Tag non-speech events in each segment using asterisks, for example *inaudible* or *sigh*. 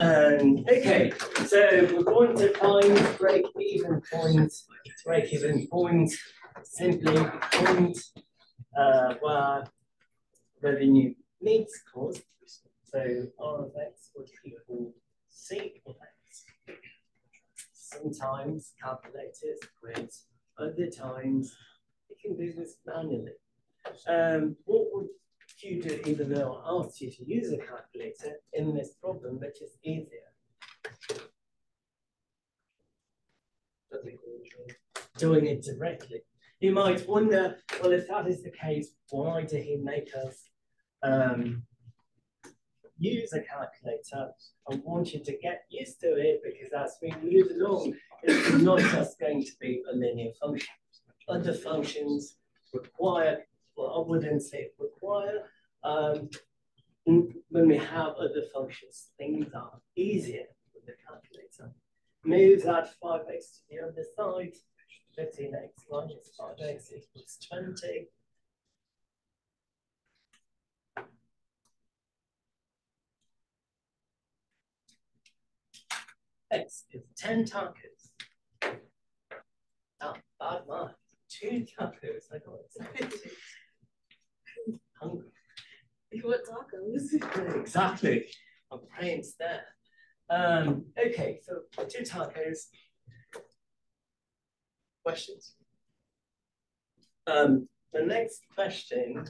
Um, okay, so we're going to find break-even point, break-even point, simply point uh, where revenue meets cost. So R of X would equal C of X. Sometimes calculators quit, other times you can do this manually. Um, what would you do, even though I asked you to use a calculator in this problem, which is easier? Doing it directly. You might wonder, well, if that is the case, why did he make us um, use a calculator? I want you to get used to it because as we move along, it's not just going to be a linear function. Other functions require, well, I wouldn't say require, um, when we have other functions, things are easier with the calculator. Move that 5x to the other side, 15x minus 5x equals 20. X is 10 tacos. Oh, bad math. Two tacos. I got excited. *laughs* Hungry. You want tacos? exactly. My brain's there. Um, okay, so two tacos. Questions? Um, the next question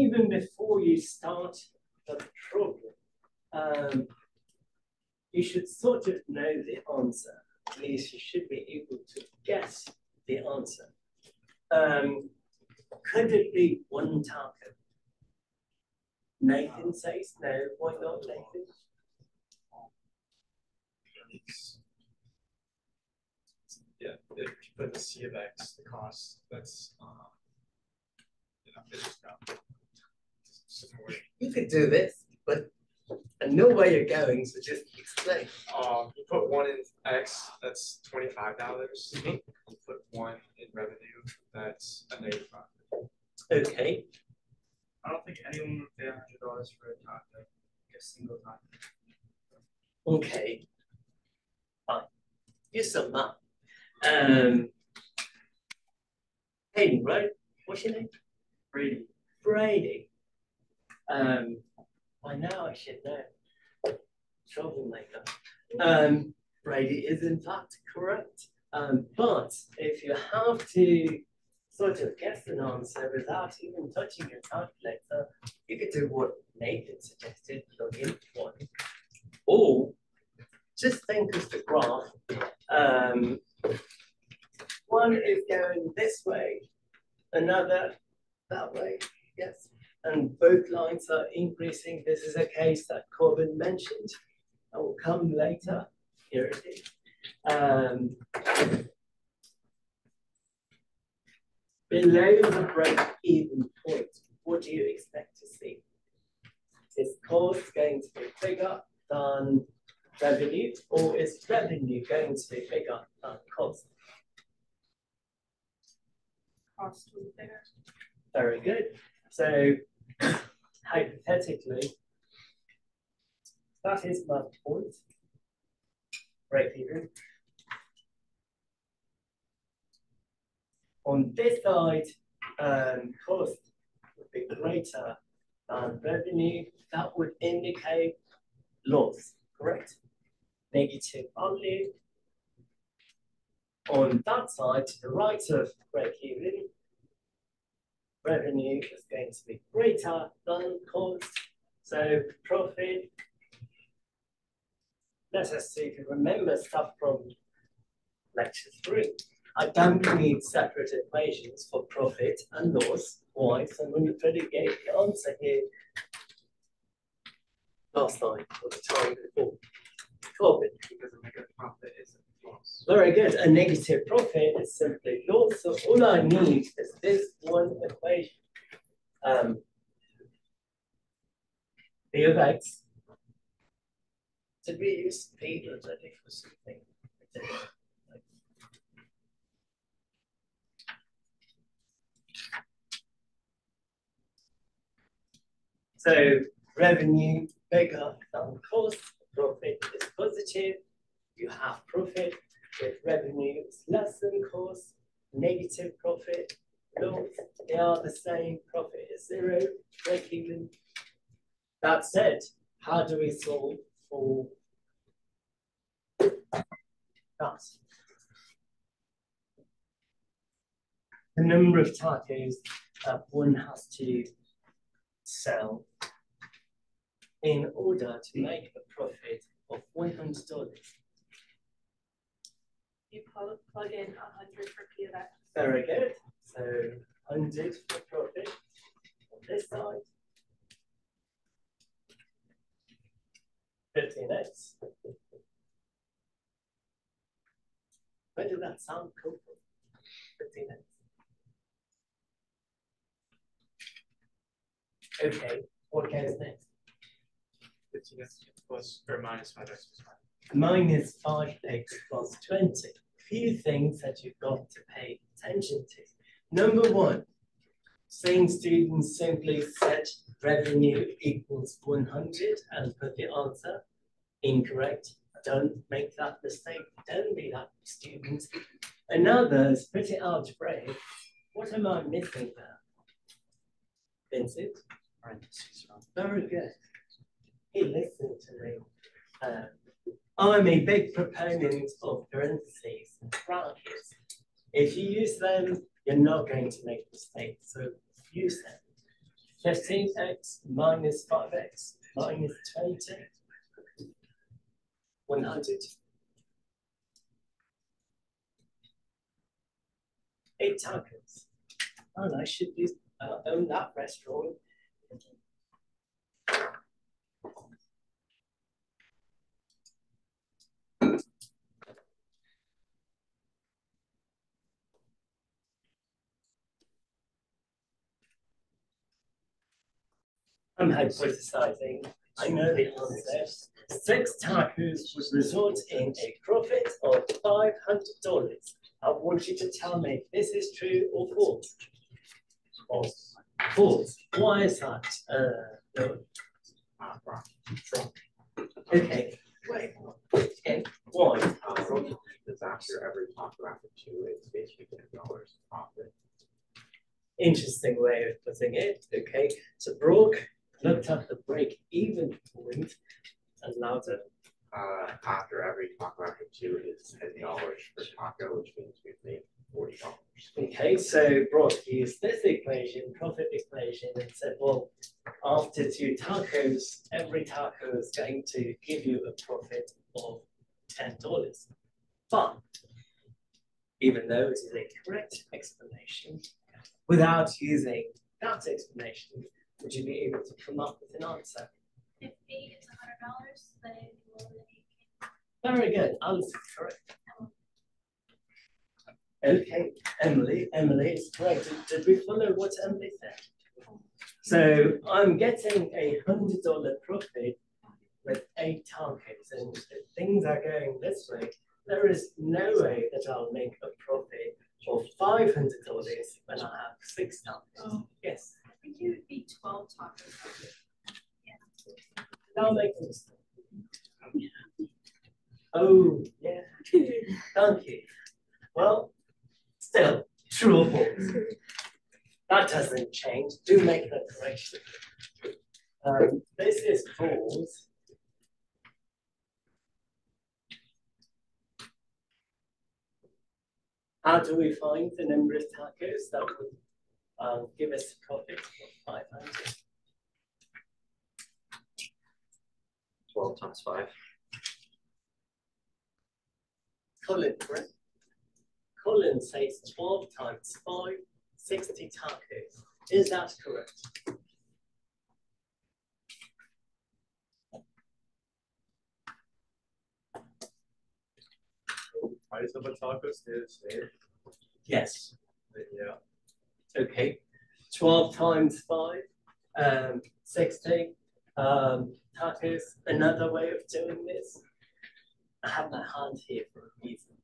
even before you start the problem, um, you should sort of know the answer. At least you should be able to guess the answer. Um, could it be one taco? Nathan says no. Why not, Nathan? Yeah, if you put the C of X, the cost, that's, um, you know, it's just. You could do this, but I know where you're going, so just explain. Um, you put one in X, that's twenty-five dollars. You put one in revenue, that's a negative profit. Okay. I don't think anyone would pay a hundred dollars for a taco, a single taco. Okay. Fine. Use some math. Um, Hayden, right? What's your name? Brady. Brady. Um, by now I should know. Troublemaker. Um, Brady is in fact correct. Um, but if you have to sort of guess an answer without even touching your calculator, you could do what Nathan suggested, plug in one. Or just think of the graph. Um, one is going this way, another that way. Yes and both lines are increasing. This is a case that Corbin mentioned. I will come later. Here it is. Um, below the break-even point, what do you expect to see? Is cost going to be bigger than revenue, or is revenue going to be bigger than cost? Cost will be bigger. Very good. So hypothetically, that is my point. right even. On this side, um, cost would be greater than revenue. That would indicate loss, correct? Negative value. On that side, to the right of break even, revenue is going to be greater than cost. So profit, let us see if you remember stuff from lecture three. I don't need separate equations for profit and loss. Why? So I'm going to predicate the answer here last time or the time before. profit. Because a negative profit is a loss. Very good. A negative profit is simply loss. So all I need is this one equation. Um, of. Did we use P already for something? So revenue bigger than cost, profit is positive. You have profit with revenue is less than cost, negative profit, loss, they are the same, profit is zero, break even. That said, how do we solve for that? The number of tacos that one has to sell in order to make a profit of one hundred dollars. You plug, plug in a hundred for P of X. Very good. So hundred for profit on this side. Fifteen X. Where did that sound come from? Fifteen X. Okay, what goes next? Fifteen x plus or minus five x plus five. minus five x plus 20. Few things that you've got to pay attention to. Number one, same students simply set revenue equals 100 and put the answer incorrect. Don't make that mistake. Don't be that student. Another is pretty algebraic. What am I missing there? Vincent? Very good. He listened to me. Um, I'm a big proponent of parentheses and brackets. If you use them, you're not going to make mistakes, so use them. 15x minus 5x minus 20. 100. Eight tacos. Oh, I should be, uh, own that restaurant. I'm hypothesizing. I know the answer. Six tacos would result in a profit of five hundred dollars. I want you to tell me if this is true or false. False. False. Why is that? Uh, no. Okay. Wait. Okay. Why? After every taco after two, it's basically ten dollars profit. Interesting way of putting it. Okay. So Brooke looked up the break-even point and louder. Uh, after every taco after two is ten dollars per taco, which means we've made forty dollars. Okay, so Brooke used this equation, profit equation, and said, well, after two tacos, every taco is going to give you a profit of ten dollars. But even though it is a correct explanation, without using that explanation, would you be able to come up with an answer? If eight is a hundred dollars, then it will Very good, answer correct. Okay, Emily, Emily is correct. Did- Did we follow what Emily said? So I'm getting a hundred dollar profit with eight targets and if things are going this way. There is no way that I'll make a profit of five hundred dollars when I have six targets. Oh. Yes, I think it would be twelve tacos. Make a mistake. Oh, yeah, thank you. Well, still, true or false? That doesn't change. Do make that correction. Um, this is false. How do we find the number of tacos that would um, give us a profit of 500? Twelve times five. Colin, correct? Colin says 12 times 5, 60 tacos. Is that correct? size of a taco stay the same? Yes. Yeah. Okay, twelve times five, um, sixty, um, tacos, another way of doing this. I have my hand here for a reason.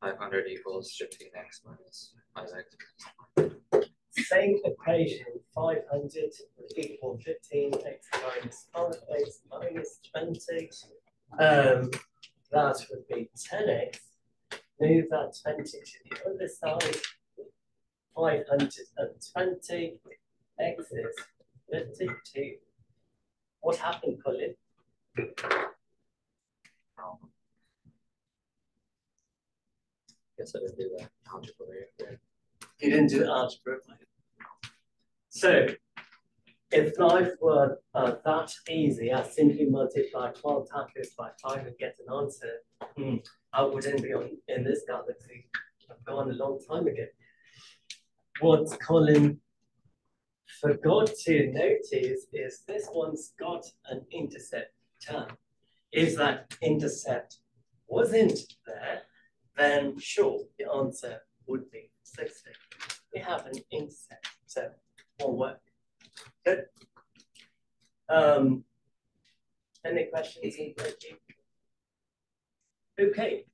Five hundred equals shipping x minus five x. Same equation, five hundred would equal fifteen x minus five x minus twenty. Um, that would be ten x. Move that twenty to the other side. Five hundred and twenty, x is fifty-two. What happened, Colin? Guess I didn't do that algebra right You didn't do algebra. So, if life were uh, that easy, I simply multiply twelve tacos by five and get an answer. Hmm, I wouldn't be on in this galaxy. I've gone a long time ago. What Colin forgot to notice is this one's got an intercept term. If that intercept wasn't there, then sure, the answer would be sixty. We have an intercept, so more work. Good. Um, any questions? Okay,